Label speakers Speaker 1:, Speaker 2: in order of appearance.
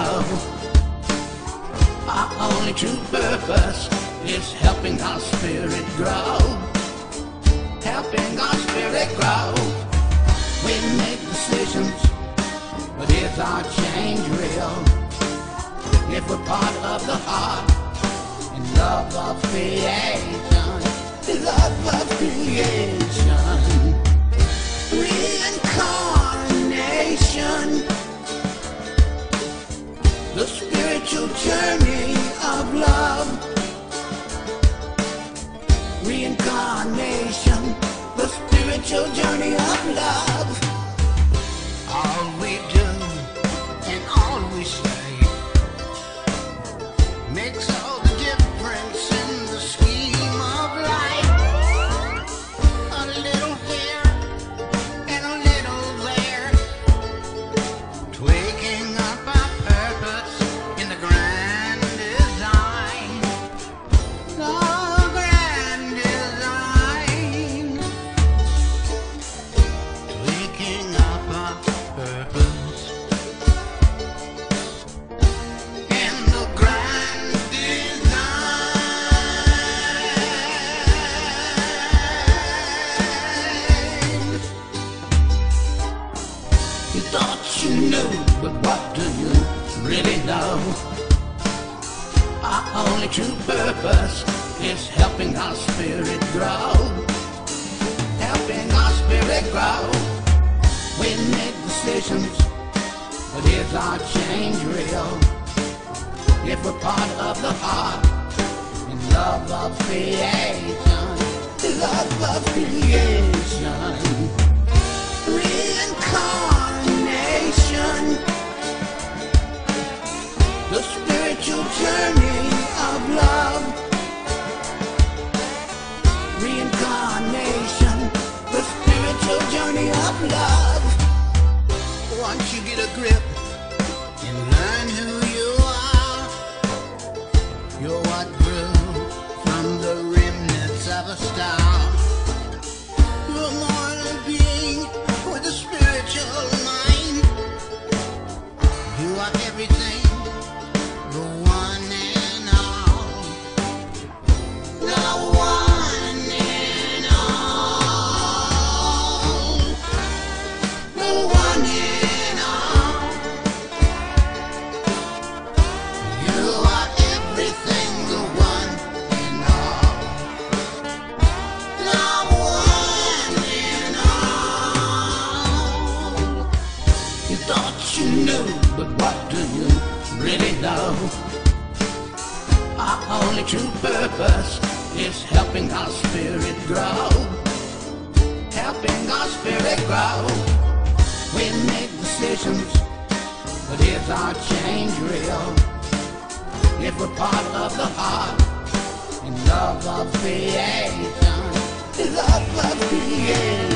Speaker 1: know? Our only true purpose is helping our spirit grow. Helping our spirit grow. We make decisions, but is our change real? If we're part of the heart and love of creation, love of creation, reincarnation, the spiritual journey of love. Thought you knew, but what do you really know? Our only true purpose is helping our spirit grow. Helping our spirit grow. We make decisions, but is our change real? If we're part of the heart and love of creation, love of creation, of love. Once you get a grip and learn who you are. You're what grew from the remnants of a star. Only true purpose is helping our spirit grow. Helping our spirit grow. We make decisions, but is our change real? If we're part of the heart and love of creation, love of creation,